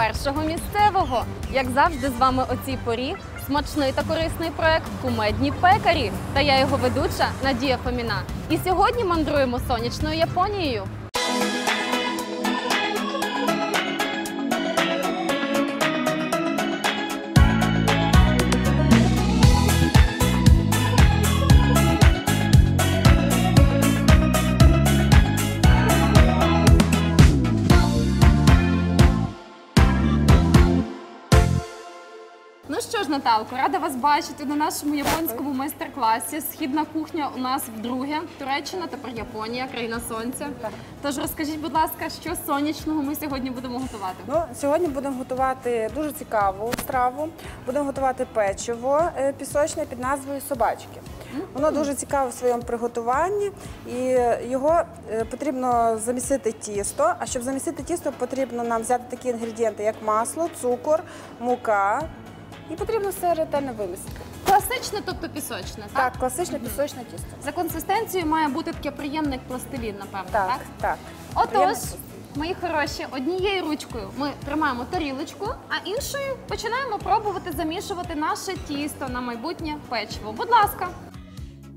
першого місцевого. Як завжди, з вами о цій порі смачний та корисний проект Кумедні пекарі. Та я його ведуча Надія Фоміна. І сьогодні мандруємо сонячною Японією. Наталко, рада вас бачити на нашому японському майстер-класі. Східна кухня у нас вдруге. Туреччина, тепер Японія, країна сонця. Тож розкажіть, будь ласка, що сонячного ми сьогодні будемо готувати? Ну, сьогодні будемо готувати дуже цікаву страву. Будемо готувати печиво е, пісочне під назвою собачки. Воно дуже цікаве в своєму приготуванні, і його е, потрібно замісити тісто. А щоб замісити тісто, потрібно нам взяти такі інгредієнти, як масло, цукор, мука. І потрібно все ретельно вимісити. Класичне, тобто пісочне, так? Так, класичне пісочне тісто. За консистенцією має бути таке приємне як пластилін, напевно, так? Так, так. Отож, мої хороші, однією ручкою ми тримаємо тарілочку, а іншою починаємо пробувати замішувати наше тісто на майбутнє печиво. Будь ласка.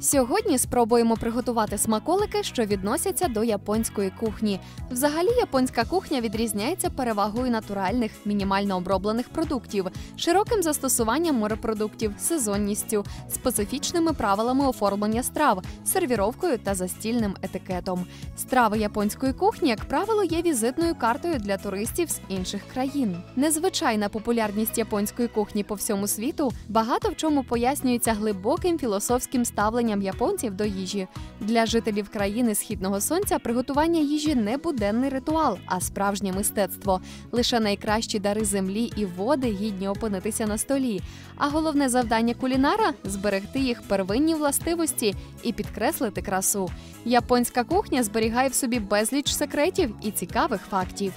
Сьогодні спробуємо приготувати смаколики, що відносяться до японської кухні. Взагалі, японська кухня відрізняється перевагою натуральних, мінімально оброблених продуктів, широким застосуванням морепродуктів, сезонністю, специфічними правилами оформлення страв, сервіровкою та застільним етикетом. Страви японської кухні, як правило, є візитною картою для туристів з інших країн. Незвичайна популярність японської кухні по всьому світу багато в чому пояснюється глибоким філософським ставленням японців до їжі. Для жителів країни східного сонця приготування їжі не буденний ритуал, а справжнє мистецтво. Лише найкращі дари землі і води гідні опинитися на столі. А головне завдання кулінара зберегти їх первинні властивості і підкреслити красу. Японська кухня зберігає в собі безліч секретів і цікавих фактів.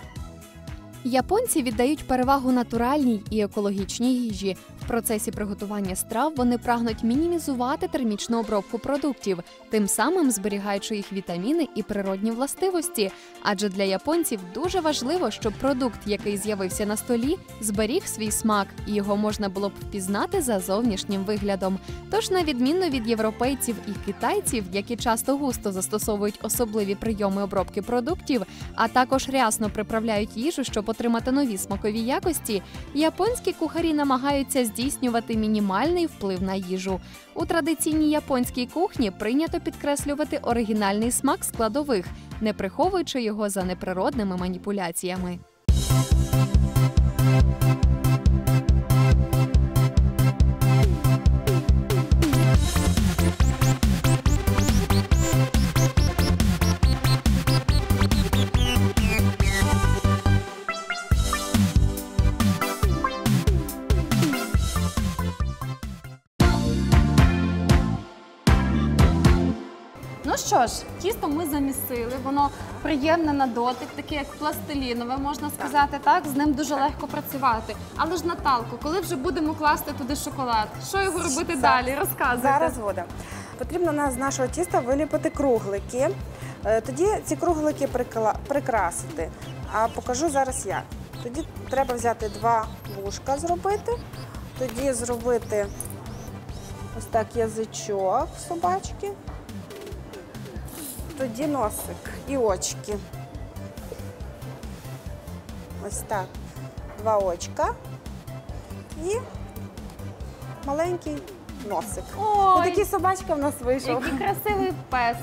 Японці віддають перевагу натуральній і екологічній їжі. В процесі приготування страв вони прагнуть мінімізувати термічну обробку продуктів, тим самим зберігаючи їх вітаміни і природні властивості. Адже для японців дуже важливо, щоб продукт, який з'явився на столі, зберіг свій смак, і його можна було б впізнати за зовнішнім виглядом. Тож, на відміну від європейців і китайців, які часто густо застосовують особливі прийоми обробки продуктів, а також рясно приправляють їжу, щоб отримати нові смакові якості, японські кухарі намагаються здійснювати мінімальний вплив на їжу. У традиційній японській кухні прийнято підкреслювати оригінальний смак складових, не приховуючи його за неприродними маніпуляціями. Ну що ж, тісто ми замісили, воно приємне на дотик, таке як пластилінове, можна сказати, так? З ним дуже легко працювати. Але ж Наталко, коли вже будемо класти туди шоколад, що його робити Зараз. далі? Розказуйте. Зараз будемо. Потрібно з нашого тіста виліпити круглики. Е, Тоді ці круглики прикрасити. А покажу зараз як. Тоді треба взяти два вушка зробити, тоді зробити ось так язичок собачки, тоді носик і очки. Ось так. Два очка і маленький носик. Ой, Ось такий собачка в нас вийшов. який красивий пес.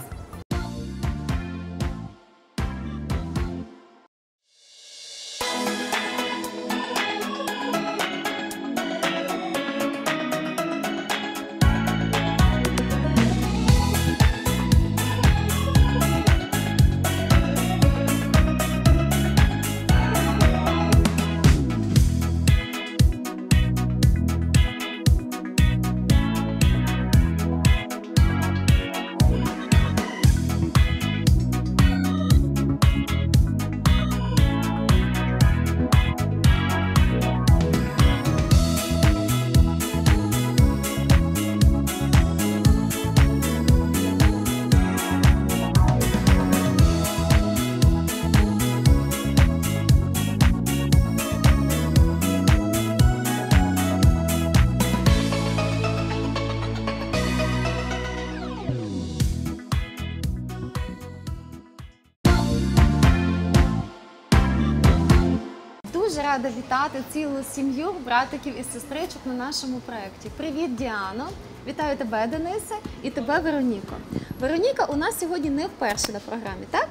Рада вітати цілу сім'ю братиків і сестричок на нашому проєкті. Привіт, Діано! Вітаю тебе, Денисе, і тебе, Вероніко. Вероніка у нас сьогодні не вперше на програмі, так?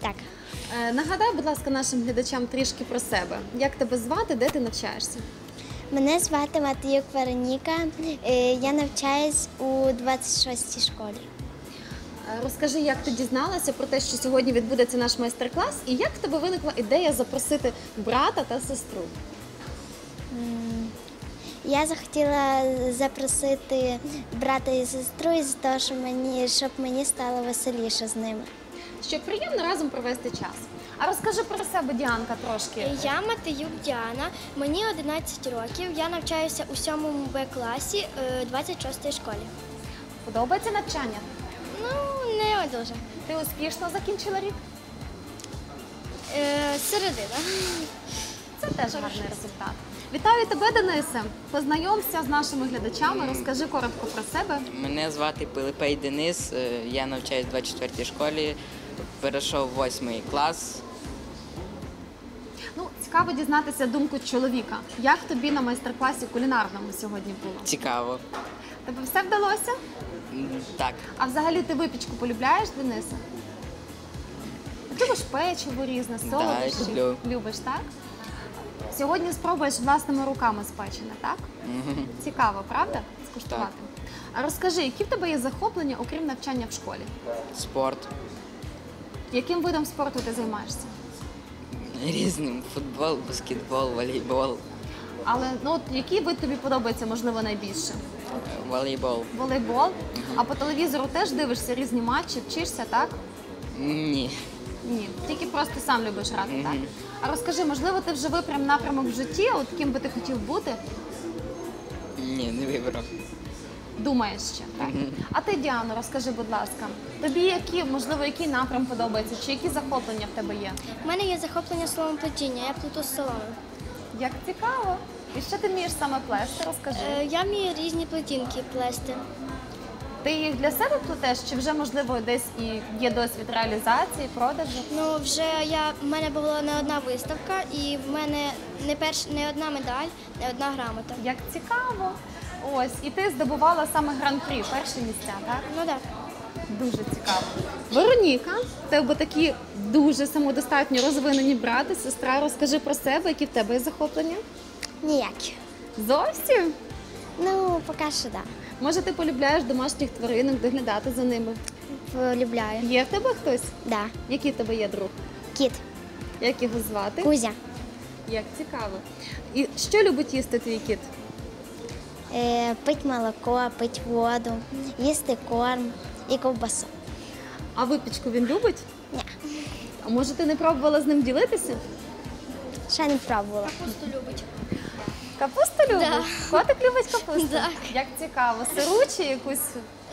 Так, Е, нагадай, будь ласка, нашим глядачам трішки про себе. Як тебе звати, де ти навчаєшся? мене звати Матіюк Вероніка. Е, Я навчаюсь у 26-й школі. Розкажи, як ти дізналася про те, що сьогодні відбудеться наш майстер-клас, і як в тебе виникла ідея запросити брата та сестру? Я захотіла запросити брата і сестру із того, що мені, щоб мені стало веселіше з ними. Щоб приємно разом провести час. А розкажи про себе, Діанка, трошки. Я Матеюк Діана, мені 11 років. Я навчаюся у 7 Б класі е, 26 школі. Подобається навчання? Ну, не дуже. Ти успішно закінчила рік? Е, середина. Це теж гарний результат. Вітаю тебе, Денисе. Познайомся з нашими глядачами. Розкажи коротко про себе. Мене звати Пилипей Денис, е, я навчаюсь в 24-й школі, перейшов в 8 клас. Ну, цікаво дізнатися думку чоловіка. Як тобі на майстер-класі кулінарному сьогодні було? Цікаво. Тебе все вдалося? Так, А взагалі ти випічку полюбляєш, Денисе? Любиш печиво різне, солодощі? люблю. Любиш, так? Сьогодні спробуєш власними руками спечене, так? Цікаво, правда? Скуштувати. А розкажи, які в тебе є захоплення, окрім навчання в школі? спорт Яким видом спорту ти займаєшся? різним. Футбол, баскетбол, волейбол, Але ну от який вид тобі подобається, можливо, найбільше? Волейбол. Волейбол. А по телевізору теж дивишся різні матчі, вчишся, так? Ні. Ні, тільки просто сам любиш грати, так? Мгм. А розкажи, можливо, ти вже випрям напрямок в житті, от ким би ти хотів бути? Ні, не вибрав. Думаєш ще, так? А ти, Діано, розкажи, будь ласка, тобі які, можливо, який напрям подобається, чи які захоплення в тебе є? У мене є захоплення словом плетіння, я плету з соломи. Як цікаво. І що ти вмієш саме плести? Розкажи. Е, я вмію різні плетінки плести. Ти їх для себе плетеш, чи вже можливо десь і є досвід реалізації, продажу? Ну, вже я, в мене була не одна виставка, і в мене не, перш, не одна медаль, не одна грамота. Як цікаво. Ось, і ти здобувала саме гран-прі, перші місця, так? Ну так. Дуже цікаво. Вероніка, в тебе такі дуже самодостатньо розвинені брати, сестра. Розкажи про себе, які в тебе є захоплення? Ніякі. Зовсім? Ну, поки що так. Може, ти полюбляєш домашніх тваринок, доглядати за ними? Полюбляю. Є в тебе хтось? Да. Який в тебе є друг? Кіт, Як його звати? Кузя, Як цікаво. І що любить їсти твій кіт? е, пить молоко, пить воду, їсти корм і ковбасу. А випічку він любить? Ні, А може ти не пробувала з ним ділитися? ще не пробувала. Капусту любить. Капусту любить? Да. Котик любить капусту? Так. Як цікаво. Сиру чи якусь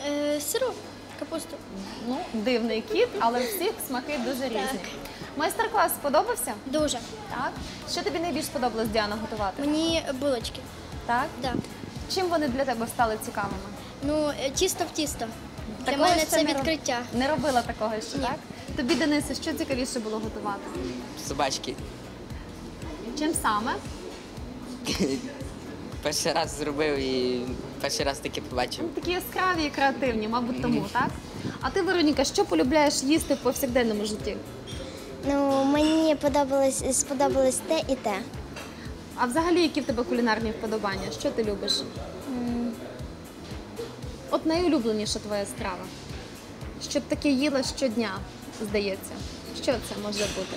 Е, сиру, капусту. ну, дивний кіт, але всіх смаки дуже різні. Майстер-клас сподобався? Дуже. Так. Що тобі найбільш сподобалось, Діана, готувати? Мені булочки. Так? Да. Чим вони для тебе стали цікавими? Ну, е, тісто в тісто. Для Такого мене ще це не роб- відкриття. Не робила такого ще, Ні. так? Тобі, Денисе, що цікавіше було готувати? Собачки. Чим саме? Перший раз зробив і перший раз таке побачив. Такі яскраві і креативні, мабуть, тому, так? А ти, Вероніка, що полюбляєш їсти в повсякденному житті? Ну, мені подобалось, сподобалось те і те. А взагалі, які в тебе кулінарні вподобання? Що ти любиш? От найулюбленіша твоя страва. Щоб таке їла щодня, здається. Що це може бути?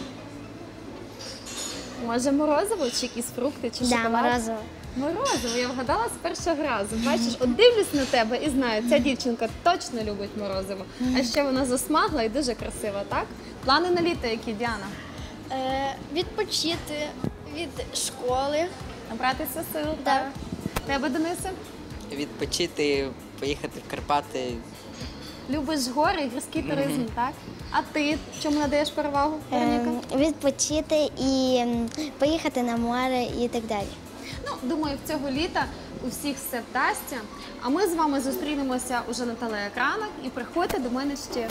Може, морозиво, чи якісь фрукти, чи Да, шоколад? морозиво. Морозиво, я вгадала з першого разу. Бачиш, от дивлюсь на тебе і знаю, ця дівчинка точно любить морозиво. А ще вона засмагла і дуже красива, так? Плани на літо, які Діана? Е, відпочити від школи. Набратися сил, Да. так? Тебе, Денисе? Відпочити, поїхати в Карпати. Любиш гори і гірський туризм, так? А ти чому надаєш перевагу, Вероніка? Ем, відпочити і поїхати на море і так далі. Ну, думаю, в цього літа у всіх все вдасться. А ми з вами зустрінемося уже на телеекранах і приходьте до мене ще.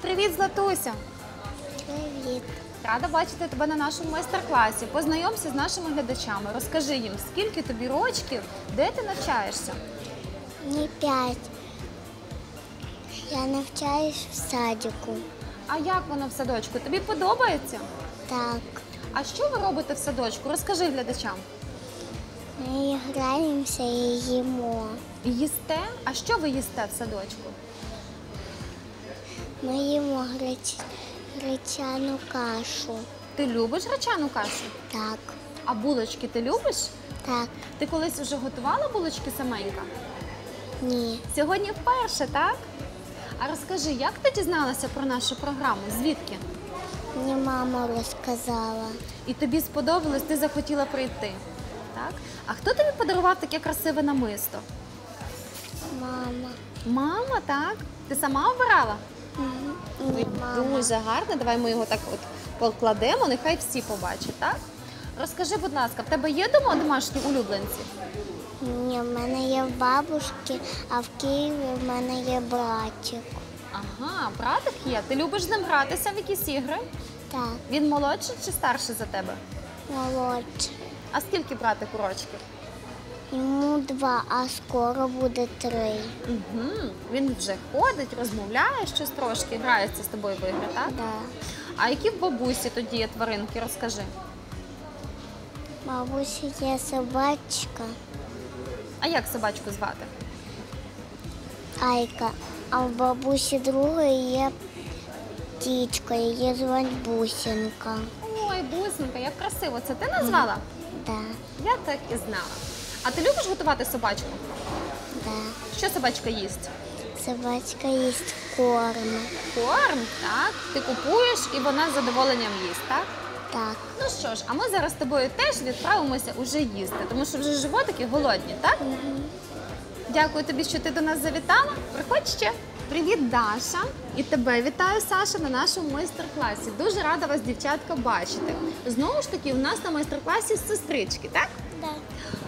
Привіт, Златуся! Привіт. Рада бачити тебе на нашому майстер-класі. Познайомся з нашими глядачами. Розкажи їм, скільки тобі рочків, де ти навчаєшся? Мені п'ять. Я навчаюсь в садіку. А як воно в садочку? Тобі подобається? Так. А що ви робите в садочку? Розкажи глядачам. Ми граємося і їмо. Їсте? А що ви їсте в садочку? Ми їмо греч... гречану кашу. Ти любиш гречану кашу? Так. А булочки ти любиш? Так. Ти колись вже готувала булочки саменька? Ні. Сьогодні вперше, так? А розкажи, як ти дізналася про нашу програму? Звідки? Мені мама розказала. І тобі сподобалось, ти захотіла прийти. Так? А хто тобі подарував таке красиве намисто? Мама. Мама, так? Ти сама обирала? Мама. Дуже гарно. Давай ми його так от покладемо, нехай всі побачать, так? Розкажи, будь ласка, в тебе є дома домашні улюбленці? Ні, в мене є бабушки, а в Києві в мене є братик. Ага, братик є. Ти любиш з ним гратися в якісь ігри? Так, Він молодший чи старший за тебе? молодший. А скільки братику рочків? Йому два, а скоро буде три. Угу. Він вже ходить, розмовляє щось трошки, грається з тобою в ігри, так? Да. А які в бабусі тоді є тваринки, розкажи. Бабусі є собачка А як собачку звати? Айка, а в бабусі другої є тічка, її звуть Бусінка. Ой, бусинка, як красиво. Це ти назвала? Да, Я так і знала. А ти любиш готувати собачку? да. Що собачка їсть? Собачка їсть корм. Корм, так. Ти купуєш і вона з задоволенням їсть, так? Так, Ну що ж, а ми зараз з тобою теж відправимося уже їсти, тому що вже животики голодні, так? Дякую тобі, що ти до нас завітала. Приходь ще. Привіт, Даша! І тебе вітаю, Саша, на нашому майстер-класі. Дуже рада вас, дівчатка, бачити. Знову ж таки, у нас на майстер-класі сестрички, так? да.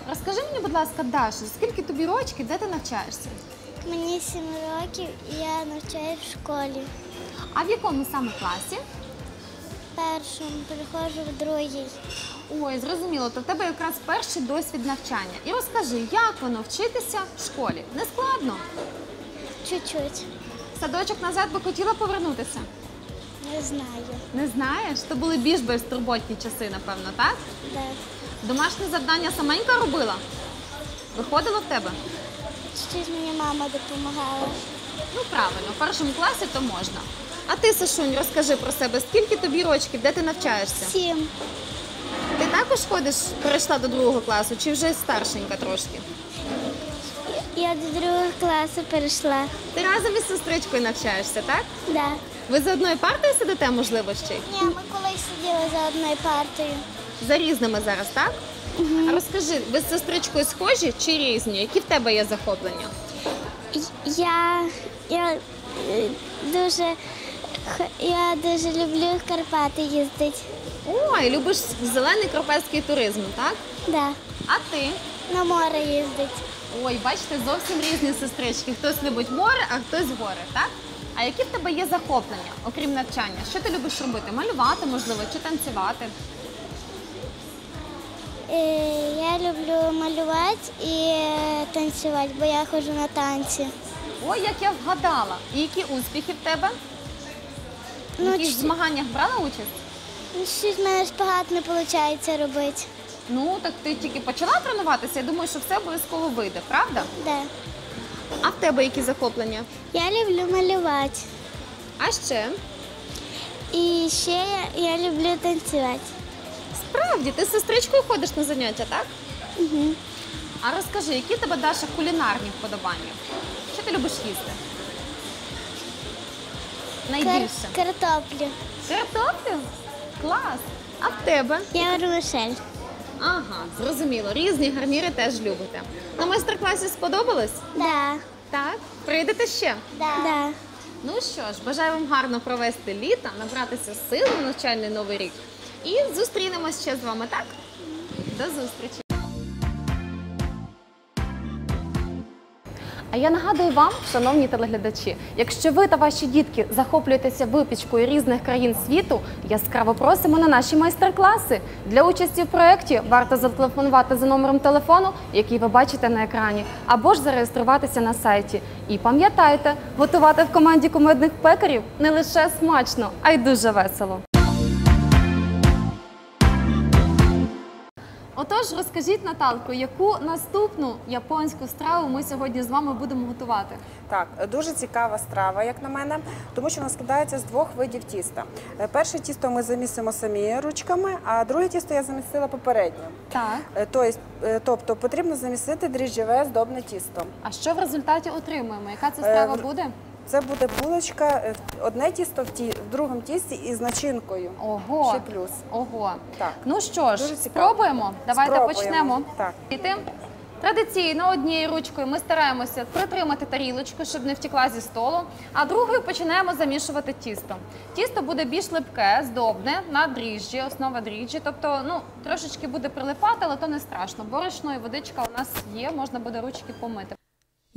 Розкажи мені, будь ласка, Даша, скільки тобі рочків, де ти навчаєшся? Мені сім років і я навчаюсь в школі. А в якому саме класі? Першому переходжу в другий. Ой, зрозуміло, то в тебе якраз перший досвід навчання. І розкажи, як воно вчитися в школі? Не складно. Чуть-чуть. Садочок назад би хотіла повернутися. Не знаю. Не знаєш? То були більш безтурботні часи, напевно, так? Да. Домашнє завдання саменька робила? Виходило в тебе? Чуть мені мама допомагала. Ну правильно, в першому класі то можна. А ти, Сашунь, розкажи про себе, скільки тобі рочків, де ти навчаєшся? Сім. Ти також ходиш, перейшла до другого класу, чи вже старшенька трошки? Я до другого класу перейшла. Ти разом із сестричкою навчаєшся, так? Да. Ви за одною партою сидите, можливо, ще? Ні, ми колись сиділи за одною партою. За різними зараз, так? А розкажи, ви з сестричкою схожі чи різні? Які в тебе є захоплення? Я, я е, дуже я дуже люблю в Карпати їздити. Ой, любиш зелений кропецький туризм, так? Да. А ти? На море їздить. Ой, бачите, зовсім різні сестрички. Хтось любить море, а хтось гори, так? А які в тебе є захоплення, окрім навчання? Що ти любиш робити? Малювати, можливо, чи танцювати? Е, Я люблю малювати і е, танцювати, бо я ходжу на танці. Ой, як я вгадала. І які успіхи в тебе? В Ну, яких чи- змаганнях брала участь? Ну, Щось в мене шпагат не виходить робити. Ну, так ти тільки почала тренуватися, я думаю, що все обов'язково вийде, правда? Да. А в тебе які захоплення? Я люблю малювати. А ще? І ще я, я люблю танцювати. Справді, ти з сестричкою ходиш на заняття, так? Угу. А розкажи, які тебе Даша кулінарні вподобання? Що ти любиш їсти? Найбільше. картоплю. Картоплю? Клас! А в тебе? Я вермишель. Ага, зрозуміло. Різні гарніри теж любите. На майстер-класі сподобалось? Да. Так. Прийдете ще? Да. да. Ну що ж, бажаю вам гарно провести літо, набратися сил на навчальний новий рік. І зустрінемось ще з вами, так? До зустрічі! А я нагадую вам, шановні телеглядачі, якщо ви та ваші дітки захоплюєтеся випічкою різних країн світу, яскраво просимо на наші майстер-класи. Для участі в проєкті варто зателефонувати за номером телефону, який ви бачите на екрані, або ж зареєструватися на сайті. І пам'ятайте, готувати в команді кумедних пекарів не лише смачно, а й дуже весело. Отож, розкажіть, Наталко, яку наступну японську страву ми сьогодні з вами будемо готувати? Так, дуже цікава страва, як на мене, тому що вона складається з двох видів тіста. Е, Перше тісто ми замісимо самі ручками, а друге тісто я замісила попередньо. Так. Е, Тобто, е, тобто потрібно замісити дріжджове здобне тісто. А що в результаті отримуємо? Яка це страва буде? Це буде булочка, е, одне тісто в, ті, в другому тісті із начинкою. Ого. Ще плюс. Ого. Так. Ну що ж, спробуємо. Давайте Спробуємо. почнемо. Так. Традиційно однією ручкою ми стараємося притримати тарілочку, щоб не втекла зі столу, а другою починаємо замішувати тісто. Тісто буде більш липке, здобне на дріжджі, основа дріжджі. Тобто, ну трошечки буде прилипати, але то не страшно. Борошно і водичка у нас є, можна буде ручки помити.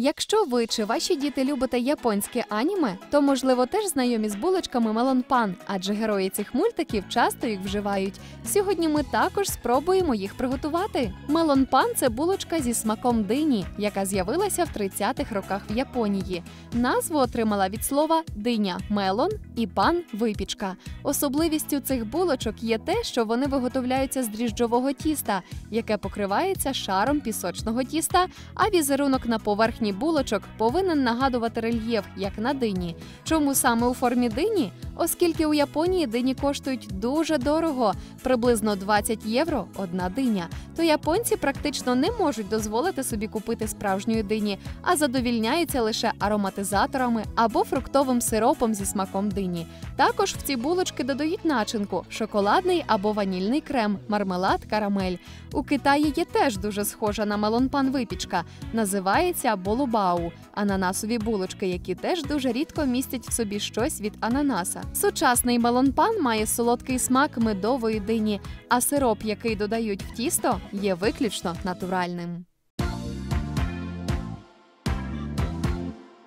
Якщо ви чи ваші діти любите японське аніме, то можливо теж знайомі з булочками Мелонпан, адже герої цих мультиків часто їх вживають. Сьогодні ми також спробуємо їх приготувати. Мелонпан це булочка зі смаком дині, яка з'явилася в 30-х роках в Японії. Назву отримала від слова диня мелон і пан випічка. Особливістю цих булочок є те, що вони виготовляються з дріжджового тіста, яке покривається шаром пісочного тіста, а візерунок на поверхні булочок повинен нагадувати рельєф, як на дині. Чому саме у формі дині? Оскільки у Японії дині коштують дуже дорого, приблизно 20 євро одна диня, то японці практично не можуть дозволити собі купити справжньої дині, а задовільняються лише ароматизаторами або фруктовим сиропом зі смаком дині. Також в ці булочки додають начинку: шоколадний або ванільний крем, мармелад, карамель. У Китаї є теж дуже схожа на мелонпан випічка. Називається болубау ананасові булочки, які теж дуже рідко містять в собі щось від ананаса. Сучасний мелонпан має солодкий смак медової дині, а сироп, який додають в тісто, є виключно натуральним.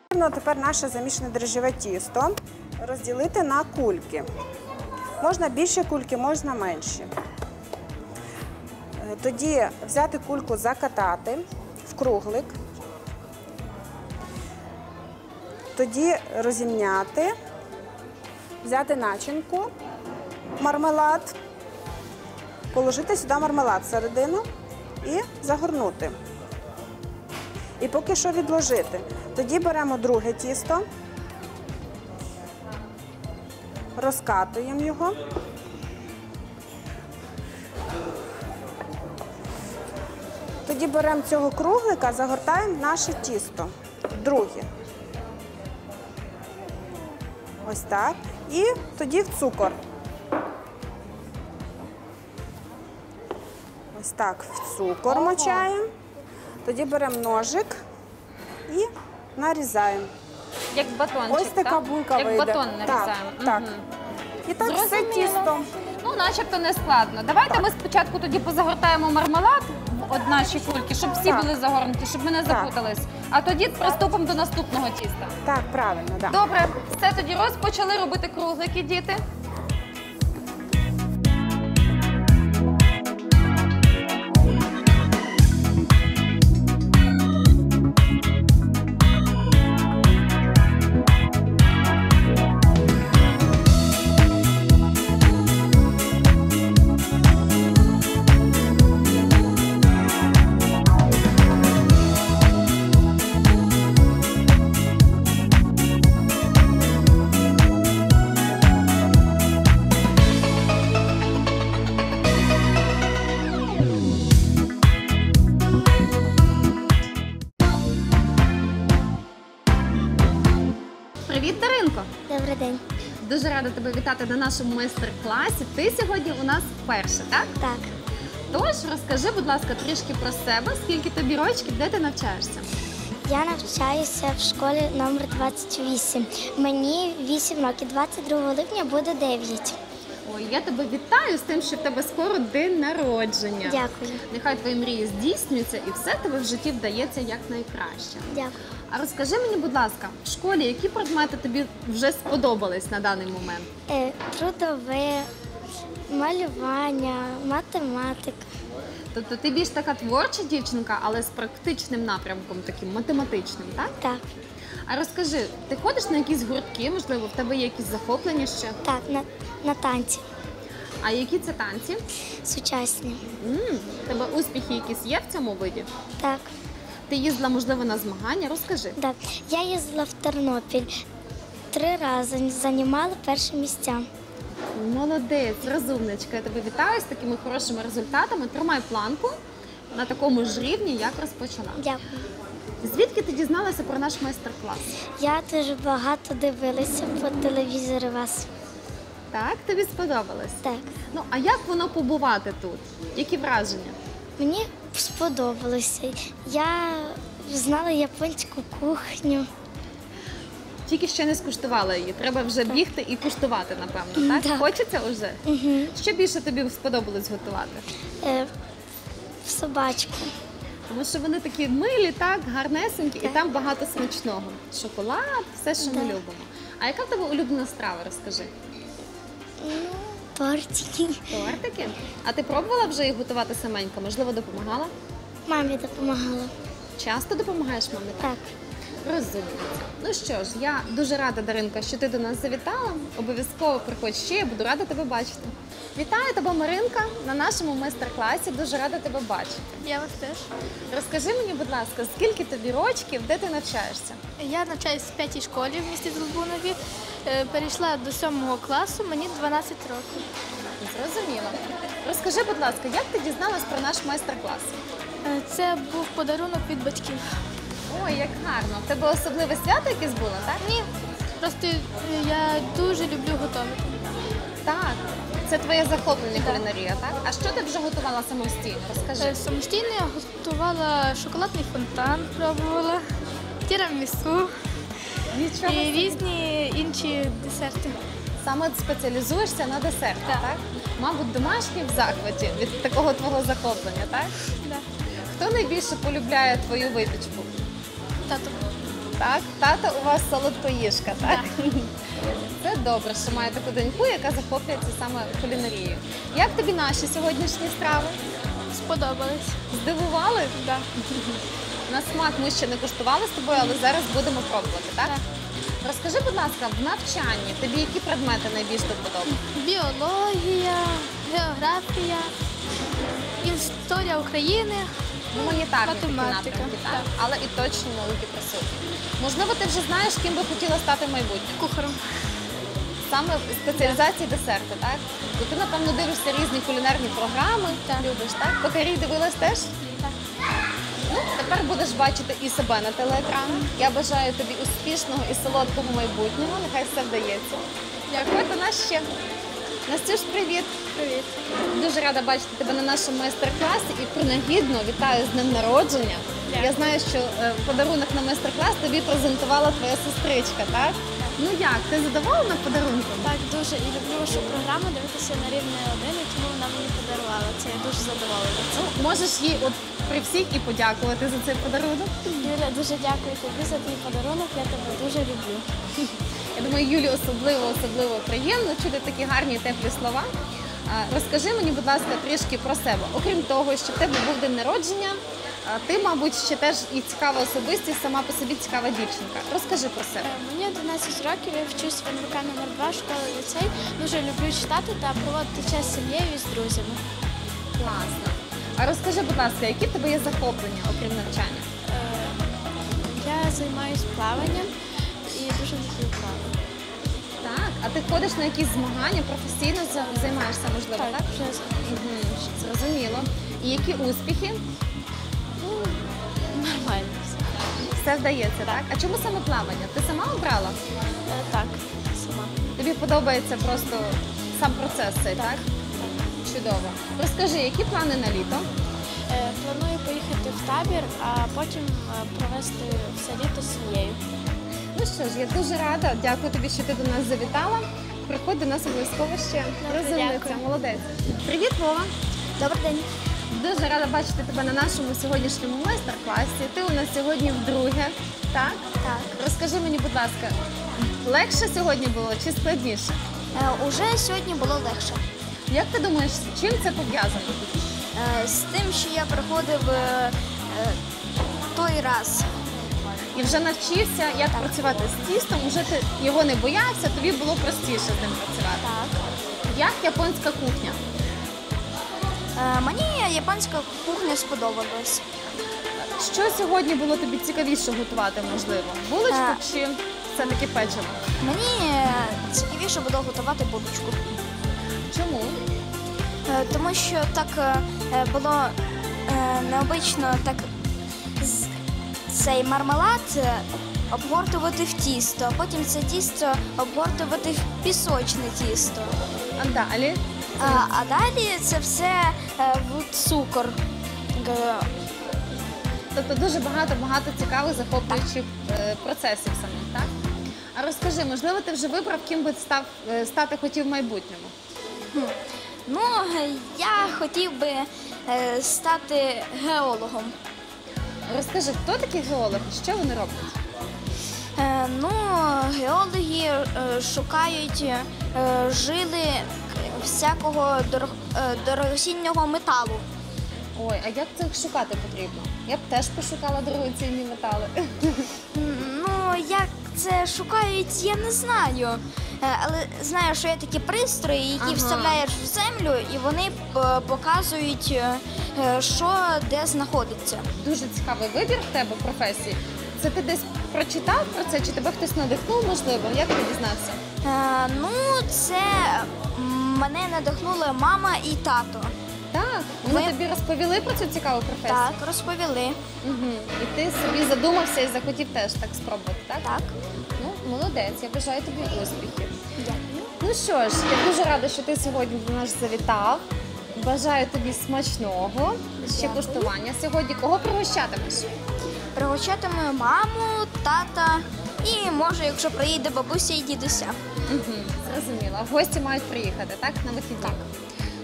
Потрібно тепер наше замішане дрожжеве тісто розділити на кульки. Можна більше кульки, можна менші. Е, Тоді взяти кульку, закатати в круглик. Тоді розімняти, взяти начинку, мармелад, положити сюди мармелад всередину і загорнути. І поки що відложити. Тоді беремо друге тісто, розкатуємо його. Тоді беремо цього круглика, загортаємо наше тісто. Друге. Ось так. І тоді в цукор. Ось так в цукор мочаємо. Тоді беремо ножик і нарізаємо. Як батончик, Ось така так? булка Як вийде. батон Так, нарізаємо. так. Мгм. І так все Зрозуміло. тісто. Ну, начебто не складно. Давайте ми спочатку тоді позагортаємо мармелад в од- наші кульки, щоб всі Так. були загорнуті, щоб ми не запутались. А тоді приступимо до наступного тіста. Так, правильно, так. Добре, все тоді розпочали робити круглики, діти. Дуже рада тебе вітати на нашому майстер-класі. Ти сьогодні у нас вперше, так? Так, Тож розкажи, будь ласка, трішки про себе, скільки тобі рочків, де ти навчаєшся? я навчаюся в школі номер 28. Мені 8 років, 22 липня буде 9. Ой, я тебе вітаю з тим, що в тебе скоро день народження. Дякую. Нехай твої мрії здійснюються і все тебе в житті вдається як найкраще. Дякую. А розкажи мені, будь ласка, в школі які предмети тобі вже сподобались на даний момент? Е, трудове, малювання, математика. Тобто ти більш така творча дівчинка, але з практичним напрямком, таким математичним, так? Так, А розкажи, ти ходиш на якісь гуртки, можливо, в тебе є якісь захоплення ще? так, на, на танці. А які це танці? Сучасні. м в тебе успіхи якісь є в цьому виді? Так, Ти їздила, можливо, на змагання? Розкажи. так. Я їздила в Тернопіль. Три рази займала перші місця. Молодець, розумничка. Я тебе вітаю з такими хорошими результатами. Тримай планку на такому ж рівні, як розпочала. Дякую. Звідки ти дізналася про наш майстер-клас? Я дуже багато дивилася по телевізору вас. Так, тобі сподобалось? Так. Ну а як воно побувати тут? Які враження? Мені сподобалося. Я знала японську кухню. Тільки ще не скуштувала її. Треба вже бігти і куштувати, напевно. Так? Так. Хочеться вже? Угу. Що більше тобі сподобалось готувати? Е, собачку. Тому що вони такі милі, так, гарнесенькі, і там багато смачного. Шоколад, все, що ми любимо. А яка в тебе улюблена страва, розкажи? Ну, тортики. Тортики? А ти пробувала вже їх готувати саменько? Можливо, допомагала? Мамі допомагала. Часто допомагаєш мамі? Так. Розумниця. Ну що ж, я дуже рада, Даринка, що ти до нас завітала. Обов'язково приходь ще, я буду рада тебе бачити. Вітаю тебе, Маринка, на нашому майстер-класі. Дуже рада тебе бачити. Я вас теж. Розкажи мені, будь ласка, скільки тобі рочків, де ти навчаєшся? Я навчаюсь в п'ятій школі в місті Долбунові. Е, Перейшла до сьомого класу, мені 12 років. Зрозуміло. Розкажи, будь ласка, як ти дізналась про наш майстер-клас? Е, Це був подарунок від батьків. Ой, як гарно. В тебе особливе свято якесь було, так? Ні, просто е, я дуже люблю готувати. Так. Це твоє захоплення кулінарія, так? А що ти вже готувала самостійно? Розкажи. Самостійно я готувала шоколадний фонтан, пробувала, тірамісу Нічого. і різні інші десерти. Саме спеціалізуєшся на десертах, так. Так. Мабуть, домашні в захваті від такого твого захоплення, так? Да. Хто найбільше полюбляє твою випічку? Тато. Так, тата у вас солодкоїжка, так? Це добре, що має таку доньку, яка захоплюється саме кулінарією. Як тобі наші сьогоднішні страви? Сподобалось. Здивували? Да. На смак ми ще не куштували з тобою, але зараз будемо пробувати, так? Так. Розкажи, будь ласка, в навчанні тобі які предмети найбільш до вподоби? Біологія, географія, історія України. Гуманітарні такі Математика, напрямки, так? так. але і точні науки присутні. Можливо, ти вже знаєш, ким би хотіла стати в майбутньому. Кухарем. Саме в спеціалізації десерти, так? Ти, напевно, дивишся різні кулінарні програми, любиш, так? Покарі дивилась теж? Ну, тепер будеш бачити і себе на телеекрані. Я бажаю тобі успішного і солодкого майбутнього. Нехай все вдається. Дякую до нас ще. Настюш, привіт! Привіт. Дуже рада бачити тебе на нашому майстер-класі і принагідно вітаю з днем народження. Я знаю, що е, подарунок на майстер-клас тобі презентувала твоя сестричка, так? Ну як, ти задоволена подарунком? Так, дуже і люблю вашу програму дивитися на рівне один, і тому вона мені подарувала. Це я дуже задоволена. Ну, можеш їй от при всіх і подякувати за цей подарунок. Юля, дуже дякую тобі за твій подарунок. Я тебе дуже люблю. Я думаю, Юлі особливо, особливо приємно чути такі гарні теплі слова. Розкажи мені, будь ласка, трішки про себе. Окрім того, що в тебе був день народження, ти, мабуть, ще теж і цікава особистість, сама по собі цікава дівчинка. Розкажи про себе. Е, Мені 11 років, я вчусь в НВК номер 2 школи ліцей. Дуже люблю читати та проводити час з сім'єю і з друзями. Класно. А розкажи, будь ласка, які в тебе є захоплення, окрім навчання? Е, Я займаюся плаванням і дуже люблю плавати. Так, а ти ходиш на якісь змагання, професійно займаєшся, можливо, так? Так, вже Мгм, Зрозуміло. І які успіхи? Все вдається, так? А чому саме плавання? Ти сама обрала? Е, Так, сама. Тобі подобається просто сам процес цей, так? Чудово. Розкажи, які плани на літо? Е, Планую поїхати в табір, а потім е, провести все літо з сім'єю. Ну що ж, я дуже рада. Дякую тобі, що ти до нас завітала. Приходь до нас обов'язково ще. Добре, Розумниця, дякую. молодець. Привіт, Вова. Добрий день. Дуже рада бачити тебе на нашому сьогоднішньому майстер-класі. Ти у нас сьогодні вдруге, так? Так. Розкажи мені, будь ласка, легше сьогодні було чи складніше? Е, Уже сьогодні було легше. Як ти думаєш, з чим це пов'язано? Е, З тим, що я проходив е, е, той раз. І вже навчився, як працювати з тістом, вже ти його не боявся, тобі було простіше з ним працювати. Так. Як японська кухня? Е, Мені японська кухня сподобалась. Що сьогодні було тобі цікавіше готувати, можливо? Булочку Е. чи все-таки печиво? Мені е, цікавіше було готувати булочку. Чому? Е, Тому що так е, е, було е, необично так з- цей мармелад е, обгортувати в тісто, а потім це тісто обгортувати в пісочне тісто. А далі? А, а далі це все е, в цукор. Тобто дуже багато багато цікавих захоплюючих е, процесів самих, так? А розкажи, можливо, ти вже вибрав, ким би став е, стати хотів в майбутньому? Ну, я хотів би е, стати геологом. Розкажи, хто такі геологи? Що вони роблять? Е, Ну, геологи е, шукають е, жили всякого дорог- е, дорогоцінного металу. Ой, а як це шукати потрібно? Я б теж пошукала дорогоцінні метали. Ну, як це шукають, я не знаю. Е, Але знаю, що є такі пристрої, які Ага. вставляєш в землю, і вони е, показують, що де знаходиться. Дуже цікавий вибір в тебе професії. Це ти десь прочитав про це, чи тебе хтось надихнув, можливо? Як ти дізнався? Е, Ну, це мене надихнули мама і тато. Так, вони Ми- тобі розповіли про цю цікаву професію. Так, розповіли. Угу. І ти собі задумався і захотів теж так спробувати, так? Так. Ну, молодець, я бажаю тобі успіхів. Дякую. Ну що ж, я дуже рада, що ти сьогодні до нас завітав. Бажаю тобі смачного ще Дякую. куштування. Сьогодні кого пригощатимеш? Пригощатиму маму, тата і може, якщо приїде бабуся і дідуся. Угу. Зрозуміла. Гості мають приїхати, так? На вихідні.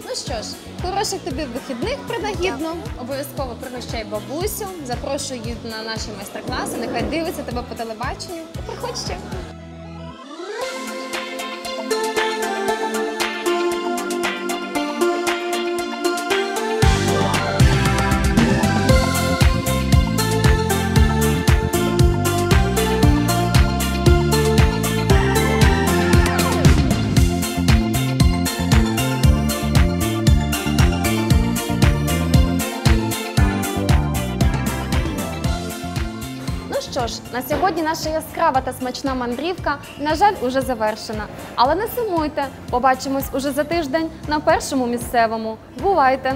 Ну що ж, хороших тобі вихідних принагідно. Обов'язково пригощай бабусю, запрошую її на наші майстер-класи. Нехай дивиться тебе по телебаченню. Приходь ще. На сьогодні наша яскрава та смачна мандрівка, на жаль, уже завершена. Але не сумуйте, побачимось уже за тиждень на першому місцевому. Бувайте!